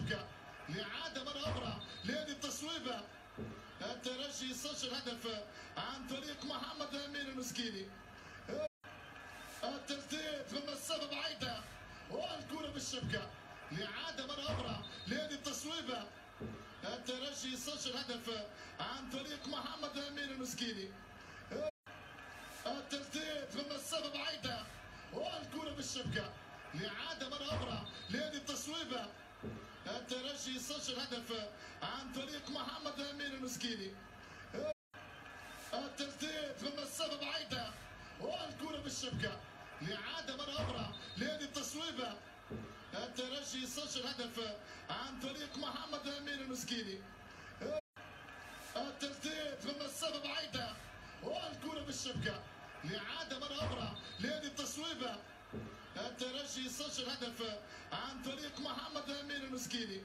بالشبكه لإعادة مرة أخرى لهذه التصويبة الترجي يسجل هدف عن طريق محمد أمين المسكيني. التسديد من مسافة بعيدة والكرة بالشبكة لإعادة مرة أخرى لهذه التصويبة الترجي يسجل هدف عن طريق محمد أمين المسكيني. التسديد من مسافة بعيدة والكرة بالشبكة لإعادة مرة أخرى لهذه التصويبة الترجي يسجل هدف عن طريق محمد أمين المسكيني. التسديد من مسافة بعيدة والكرة بالشبكة لإعادة مرة أخرى لهذه التصويبة. الترجي يسجل هدف عن طريق محمد أمين المسكيني. التسديد من مسافة بعيدة والكرة بالشبكة لإعادة مرة أخرى لهذه التصويبة. الترجي يسجل هدف عن طريق محمد أمين المسكيني.